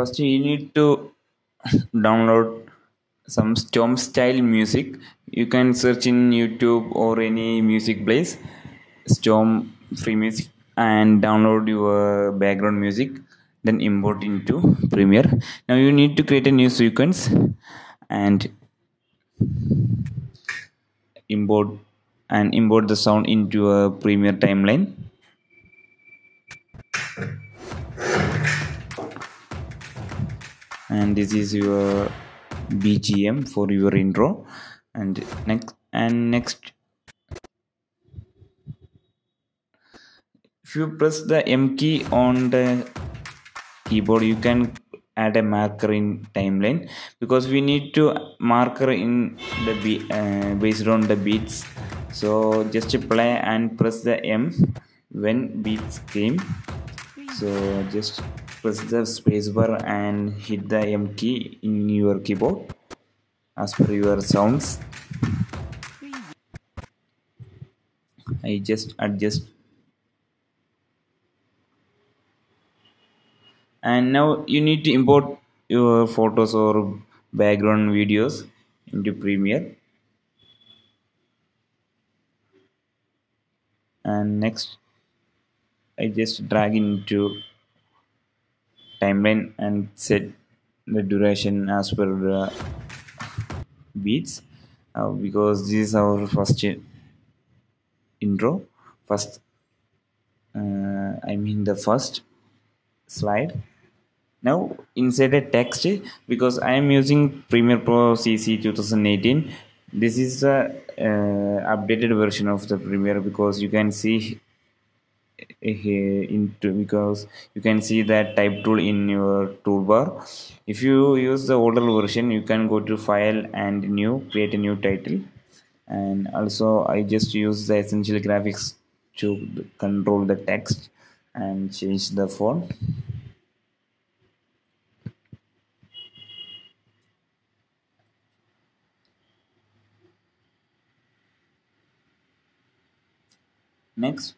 first you need to download some stomp style music. You can search in youtube or any music place stomp free music and download your background music then import into premiere. Now you need to create a new sequence and import and import the sound into a premiere timeline and this is your bgm for your intro. And next and next. If you press the m key on the keyboard you can add a marker in timeline. Because we need to marker in the beat uh, based on the beats. So just play and press the m when beats came. So just press the spacebar and hit the m key in your keyboard as per your sounds. I just adjust. And now you need to import your photos or background videos into premiere. And next i just drag into timeline and set the duration as per the beats. Uh, because this is our first intro. First uh, i mean the first slide. Now inside a text because i am using premiere pro cc 2018 this is the uh, updated version of the premiere because you can see into because you can see that type tool in your toolbar. If you use the older version you can go to file and new create a new title. And also i just use the essential graphics to control the text and change the font. Next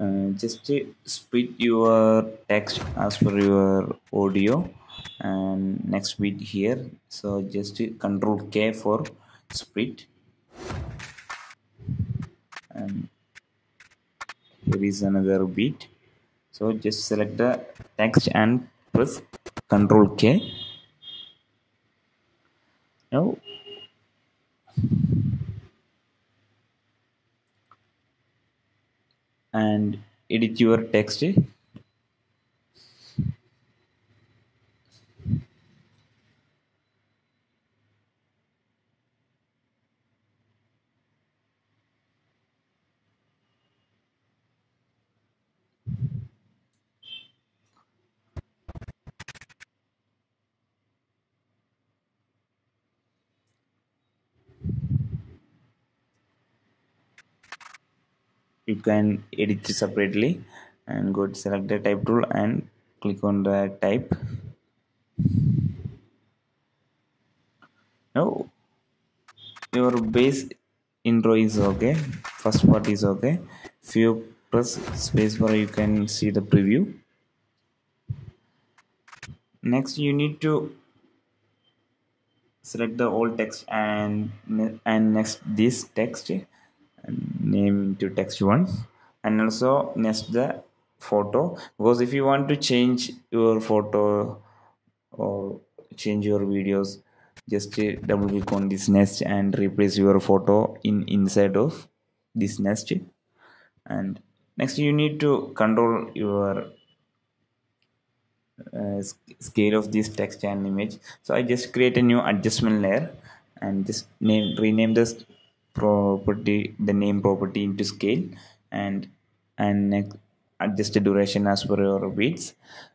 uh, just split your text as per your audio and next bit here. So just control k for split. And here is another bit. So just select the text and press control k. Now and edit your text you can edit it separately and go to select the type tool and click on the type. Now your base intro is okay. First part is okay. If you press spacebar you can see the preview. Next you need to select the old text and and next this text name to text one and also next the photo. Because if you want to change your photo or change your videos just double click on this nest and replace your photo in inside of this nest. And next you need to control your uh, scale of this text and image. So i just create a new adjustment layer and just name rename this property the name property into scale and and adjust the duration as per your beats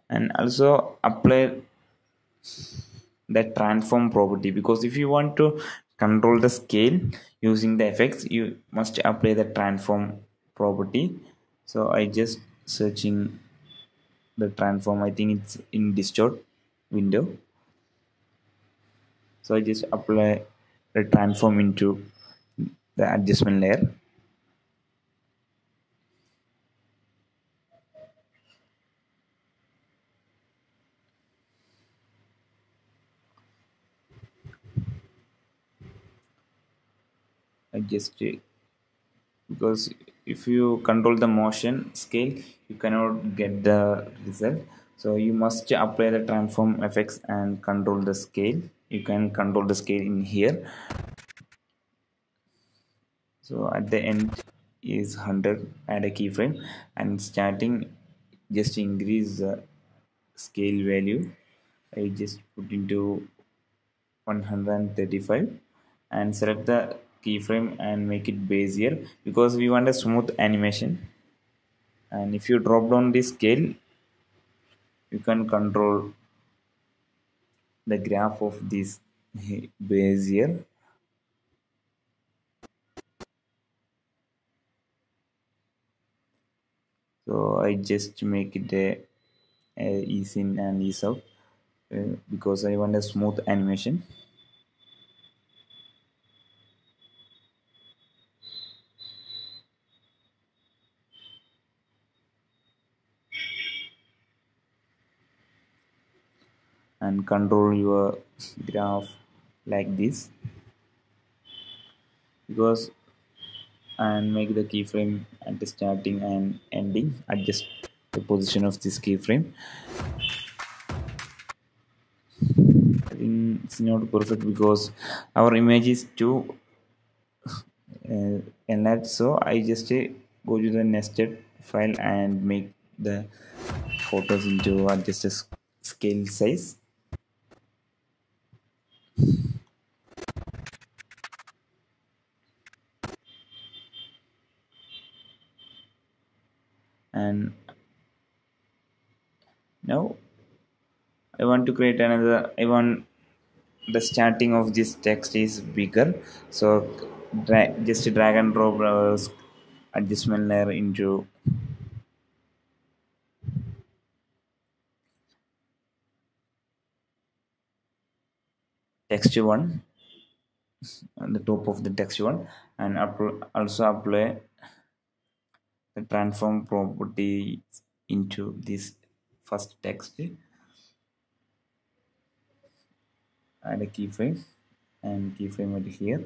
and also apply the transform property because if you want to control the scale using the effects you must apply the transform property. So i just searching the transform. I think it's in distort window. So i just apply the transform into the adjustment layer. Adjust it. Because if you control the motion scale you cannot get the result. So you must apply the transform effects and control the scale. You can control the scale in here so at the end is 100 add a keyframe and starting just increase the scale value. I just put into 135 and select the keyframe and make it bezier because we want a smooth animation. And if you drop down the scale you can control the graph of this bezier so I just make it a, a ease in and ease out uh, because I want a smooth animation. And control your graph like this because and make the keyframe at the starting and ending. Adjust the position of this keyframe. I think it's not perfect because our image is too uh, enlarged. So I just uh, go to the nested file and make the photos into adjust a scale size now I want to create another I want the starting of this text is bigger. So drag, just drag and drop adjustment layer into text one on the top of the text one and also apply the transform property into this first text add a keyframe and keyframe at here.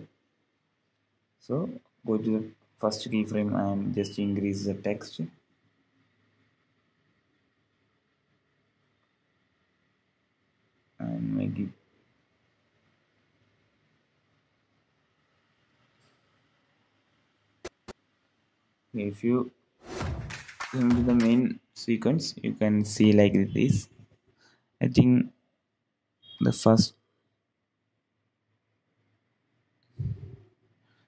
So go to the first keyframe and just increase the text. And make it if you come to the main sequence. You can see like this. I think the first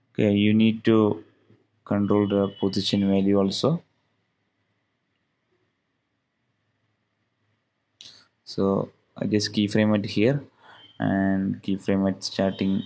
okay you need to control the position value also. So i just keyframe it here and keyframe it starting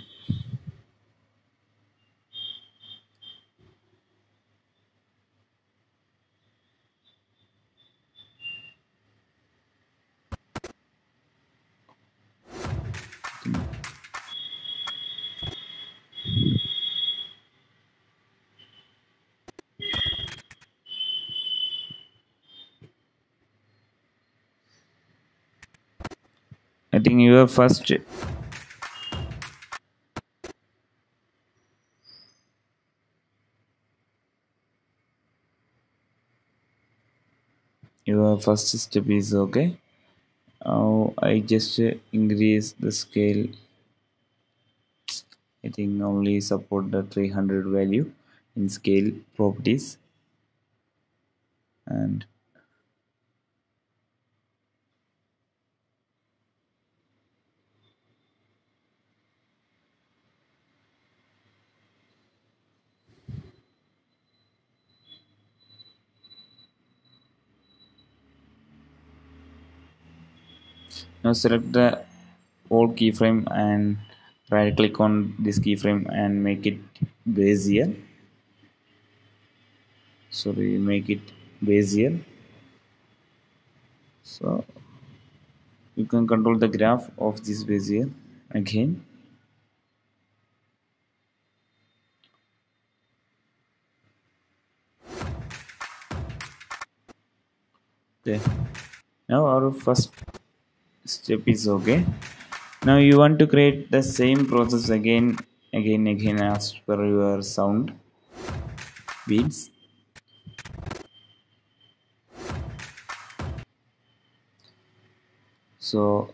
I think you are first. Your first step is okay. Now I just increase the scale. I think only support the 300 value in scale properties. And now select the old keyframe and right click on this keyframe and make it bezier. So we make it bezier. So you can control the graph of this bezier again. Okay. Now our first step is okay. Now you want to create the same process again again again as per your sound. Beats so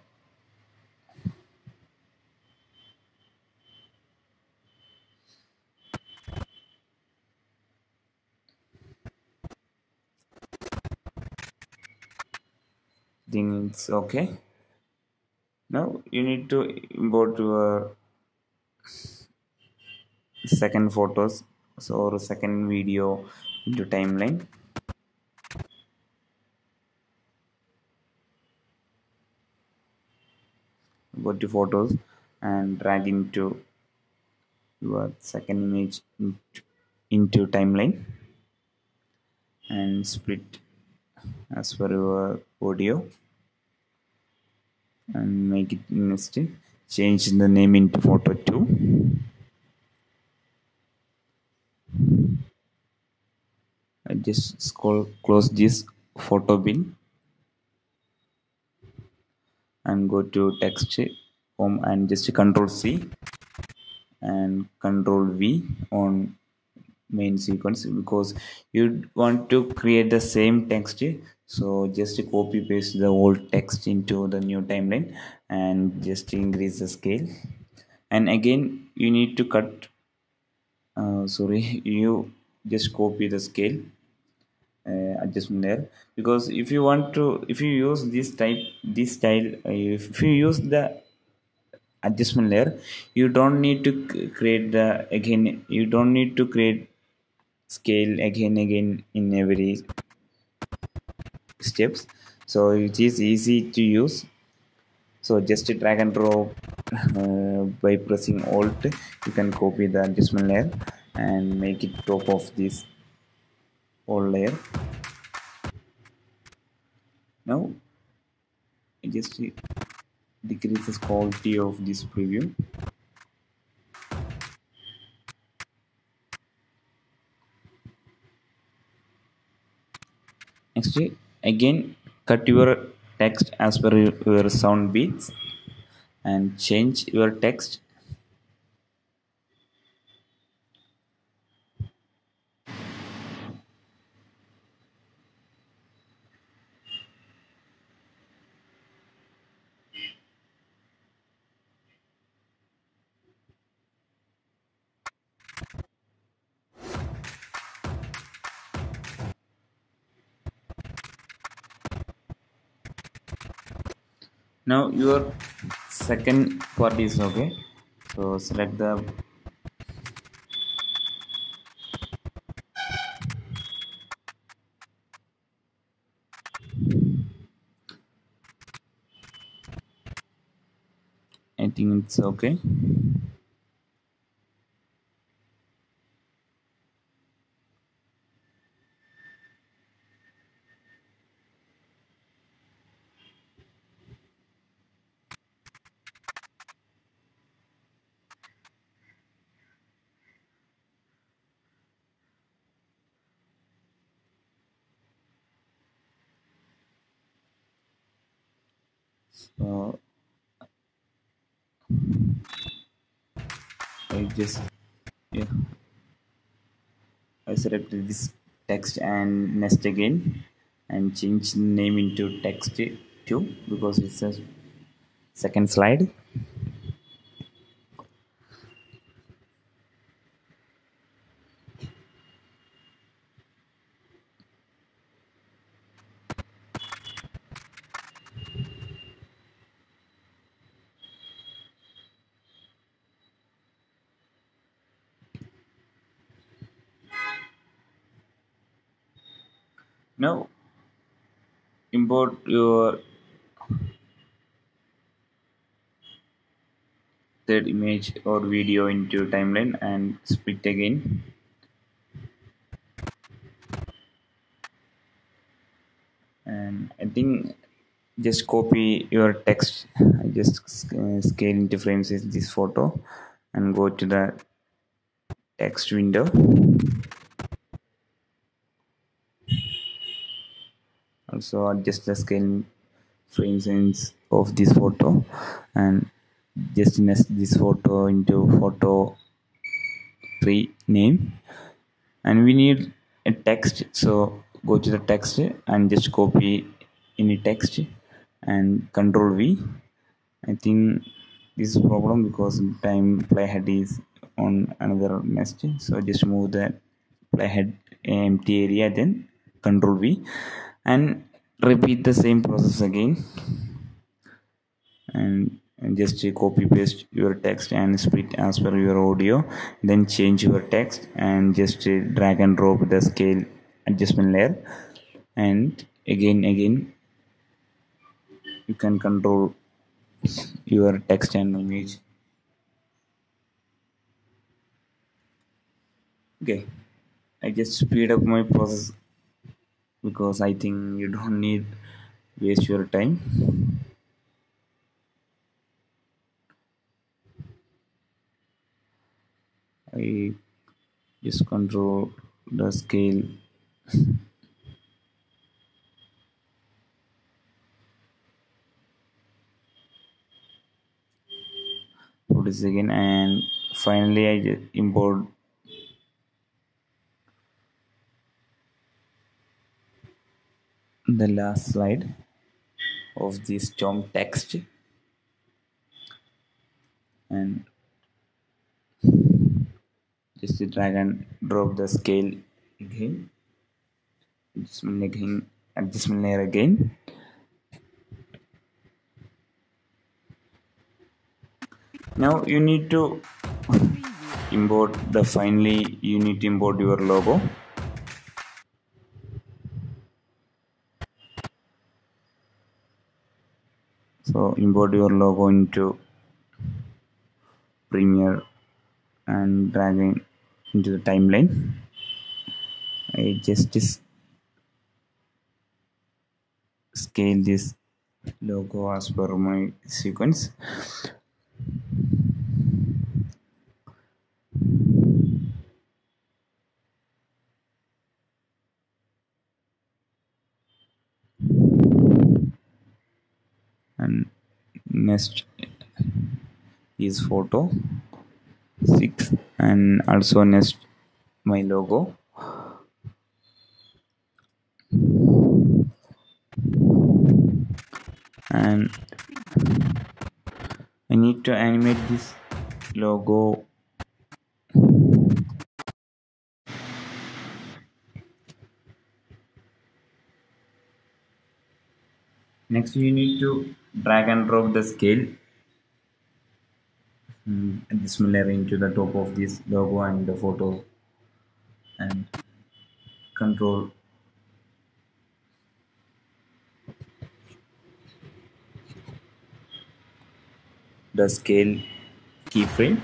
think it's okay now you need to import your second photos so or second video into timeline. Go to photos and drag into your second image into, into timeline and split as per your audio and make it next change the name into photo 2 I just scroll close this photo bin and go to text home and just control C and control V on main sequence because you want to create the same text so just copy paste the old text into the new timeline and just increase the scale. And again you need to cut uh, sorry you just copy the scale uh, adjustment there. Because if you want to if you use this type this style uh, if you use the adjustment layer you don't need to create the again you don't need to create scale again again in every steps. So it is easy to use. So just drag and drop uh, by pressing alt you can copy the adjustment layer and make it top of this whole layer. Now just decrease the quality of this preview next again cut your text as per your sound beats and change your text now your second part is okay. So select the I think it's okay I just yeah. I selected this text and next again and change name into text 2 because it's a second slide now import your third image or video into your timeline and split again. And I think just copy your text. Just scale into frames is this photo and go to the text window also adjust the scale frame size of this photo. And just nest this photo into photo tree name. And we need a text. So go to the text and just copy any text and control v. I think this is problem because time playhead is on another nest so just move that playhead empty area then control v and repeat the same process again. And, just copy paste your text and split as per your audio then change your text and just drag and drop the scale adjustment layer. And again again you can control your text and image. Okay. I just speed up my process because i think you don't need waste your time. I just control the scale. Put this again and finally i import the last slide of this stomp text. And just drag and drop the scale again. Adjustment again adjustment layer again. Now you need to import the finally you need to import your logo so import your logo into premiere and dragging into the timeline. I just scale this logo as per my sequence and next is photo 6 and also next my logo. And I need to animate this logo. Next you need to drag and drop the scale. Mm, this layer into the top of this logo and the photo. And control. The scale keyframe.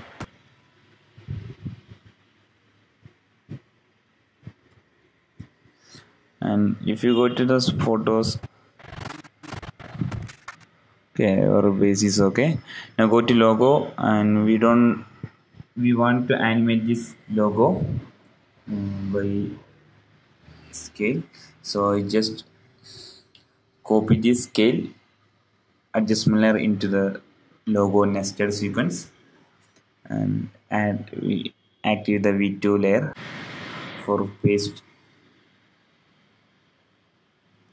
And if you go to those photos okay our base is okay? Now go to logo and we don't we want to animate this logo um, by scale. So I just copy this scale adjustment layer into the logo nested sequence and add we activate the v2 layer for paste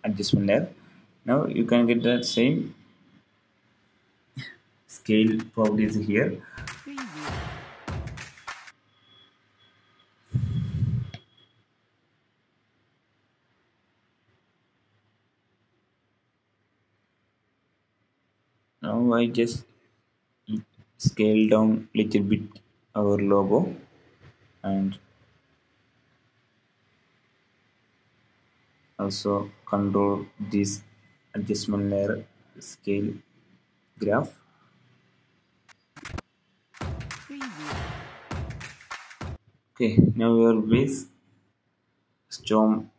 adjustment layer. Now you can get the same scale probably is here. Now I just scale down little bit our logo and also control this adjustment layer scale graph okay now your base stomp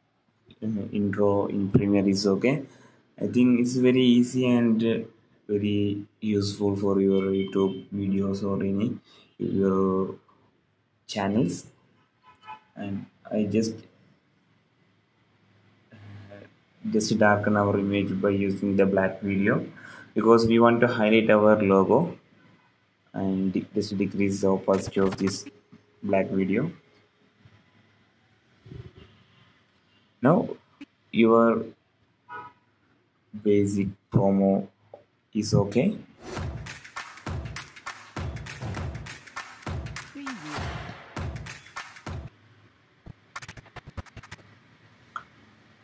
uh, intro in premiere is okay? I think it's very easy and uh, very useful for your youtube videos or any your channels. And i just uh, just darken our image by using the black video because we want to highlight our logo and just decrease the opacity of this black video. Now your basic promo is okay.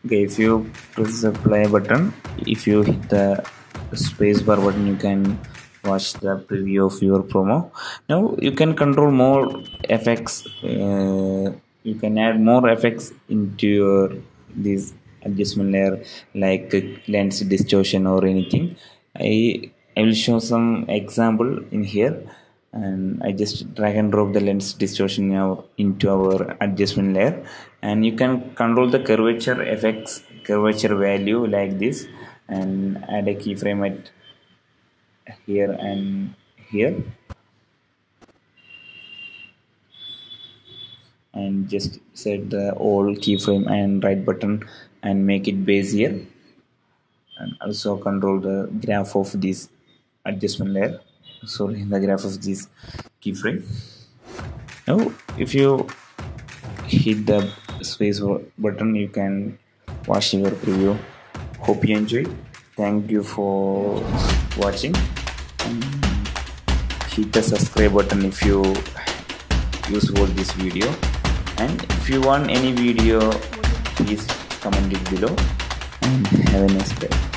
Okay if you press the play button if you hit the space bar button you can watch the preview of your promo. Now you can control more effects uh, you can add more effects into your this adjustment layer like lens distortion or anything. I i will show some example in here. And I just drag and drop the lens distortion now into our adjustment layer. And you can control the curvature effects curvature value like this and add a keyframe at here and here. And just set the old keyframe and right button and make it bezier and also control the graph of this adjustment layer. Sorry the graph of this keyframe. Now if you hit the space button you can watch your preview. Hope you enjoy thank you for watching hit the subscribe button if you use for this video. And if you want any video please comment it below. And have a nice day